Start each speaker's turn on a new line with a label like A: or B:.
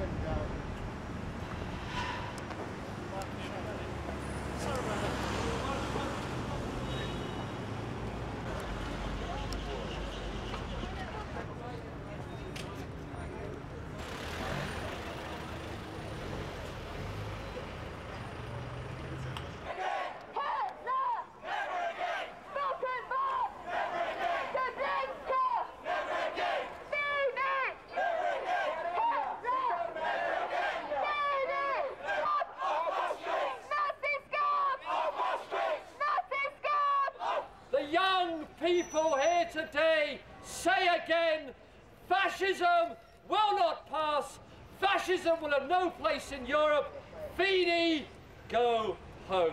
A: and uh, people here today say again, fascism will not pass, fascism will have no place in Europe, Fini, go home.